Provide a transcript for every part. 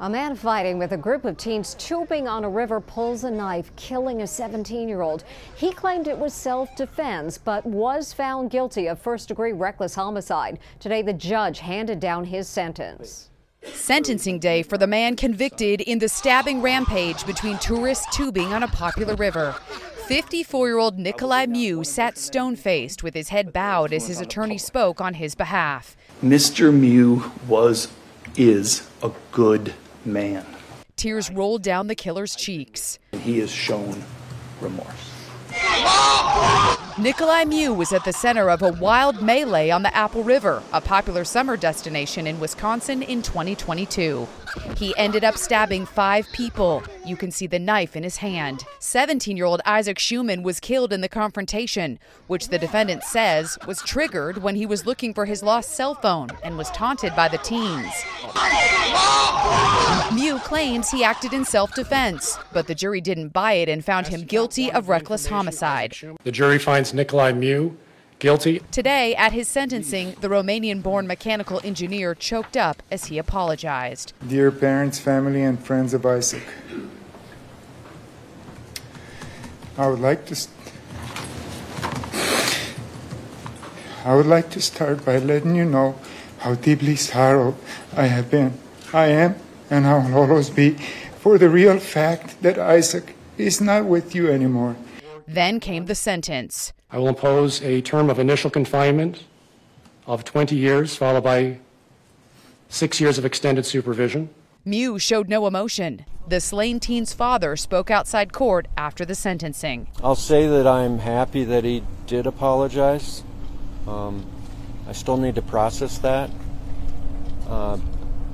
A man fighting with a group of teens tubing on a river pulls a knife, killing a 17 year old. He claimed it was self defense, but was found guilty of first degree reckless homicide. Today, the judge handed down his sentence. Sentencing day for the man convicted in the stabbing rampage between tourists tubing on a popular river. 54 year old Nicolae Miu sat stone faced with his head bowed as his attorney spoke on his behalf. Mr. Miu was, is a good man. Tears rolled down the killer's cheeks. And he has shown remorse. Nicolae Miu was at the center of a wild melee on the Apple River, a popular summer destination in Wisconsin in 2022. He ended up stabbing five people. You can see the knife in his hand. 17 year old Isaac Schuman was killed in the confrontation, which the defendant says was triggered when he was looking for his lost cell phone and was taunted by the teens. Miu claims he acted in self defense, but the jury didn't buy it and found him guilty of reckless homicide. The jury finds Nicolae Miu guilty. Today, at his sentencing, the Romanian born mechanical engineer choked up as he apologized. Dear parents, family, and friends of Isaac, I would like to. I would like to start by letting you know how deeply sorrowed I have been. I am, and I will always be, for the real fact that Isaac is not with you anymore. Then came the sentence. I will impose a term of initial confinement of 20 years, followed by six years of extended supervision. Miu showed no emotion. The slain teen's father spoke outside court after the sentencing. I'll say that I'm happy that he did apologize. Um, I still need to process that. Uh,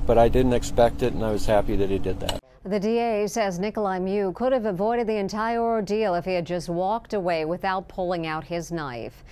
but I didn't expect it, and I was happy that he did that. The DA says Nicolae Miu could have avoided the entire ordeal if he had just walked away without pulling out his knife.